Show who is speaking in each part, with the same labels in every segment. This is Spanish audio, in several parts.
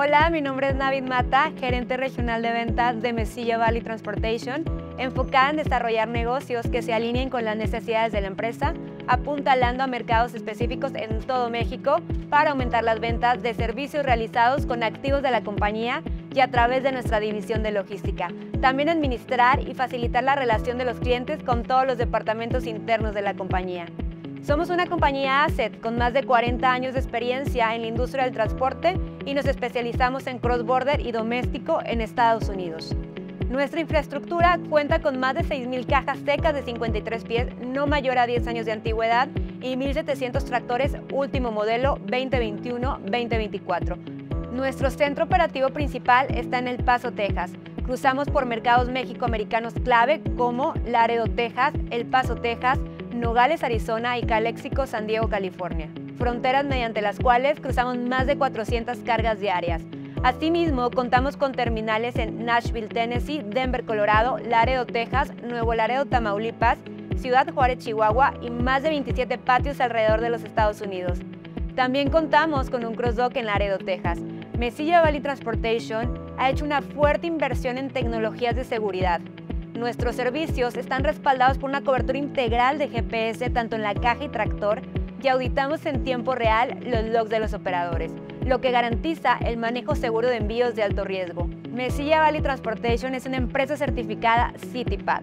Speaker 1: Hola, mi nombre es Navid Mata, gerente regional de ventas de Mesilla Valley Transportation, enfocada en desarrollar negocios que se alineen con las necesidades de la empresa, apuntalando a mercados específicos en todo México para aumentar las ventas de servicios realizados con activos de la compañía y a través de nuestra división de logística. También administrar y facilitar la relación de los clientes con todos los departamentos internos de la compañía. Somos una compañía asset con más de 40 años de experiencia en la industria del transporte y nos especializamos en cross-border y doméstico en Estados Unidos. Nuestra infraestructura cuenta con más de 6.000 cajas secas de 53 pies, no mayor a 10 años de antigüedad, y 1.700 tractores último modelo 2021-2024. Nuestro centro operativo principal está en El Paso, Texas. Cruzamos por mercados méxico-americanos clave como Laredo, Texas, El Paso, Texas, Nogales, Arizona y Calexico, San Diego, California. Fronteras mediante las cuales cruzamos más de 400 cargas diarias. Asimismo, contamos con terminales en Nashville, Tennessee, Denver, Colorado, Laredo, Texas, Nuevo Laredo, Tamaulipas, Ciudad Juárez, Chihuahua y más de 27 patios alrededor de los Estados Unidos. También contamos con un cross-dock en Laredo, Texas. Mesilla Valley Transportation ha hecho una fuerte inversión en tecnologías de seguridad. Nuestros servicios están respaldados por una cobertura integral de GPS tanto en la caja y tractor y auditamos en tiempo real los logs de los operadores, lo que garantiza el manejo seguro de envíos de alto riesgo. Mesilla Valley Transportation es una empresa certificada CityPad.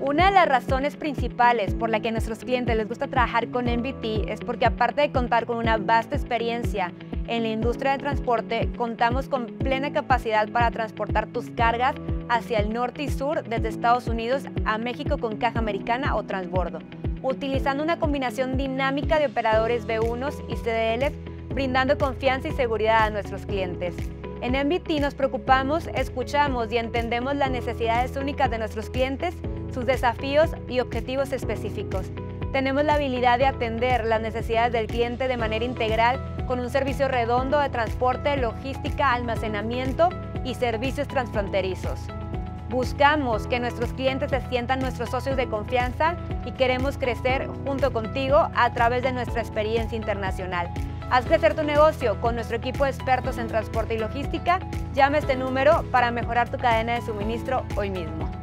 Speaker 1: Una de las razones principales por la que a nuestros clientes les gusta trabajar con MBT es porque aparte de contar con una vasta experiencia en la industria del transporte, contamos con plena capacidad para transportar tus cargas hacia el norte y sur desde Estados Unidos a México con caja americana o transbordo utilizando una combinación dinámica de operadores B1 y CDLs, brindando confianza y seguridad a nuestros clientes. En MBT nos preocupamos, escuchamos y entendemos las necesidades únicas de nuestros clientes, sus desafíos y objetivos específicos. Tenemos la habilidad de atender las necesidades del cliente de manera integral con un servicio redondo de transporte, logística, almacenamiento y servicios transfronterizos. Buscamos que nuestros clientes se sientan nuestros socios de confianza y queremos crecer junto contigo a través de nuestra experiencia internacional. Haz crecer tu negocio con nuestro equipo de expertos en transporte y logística. Llama este número para mejorar tu cadena de suministro hoy mismo.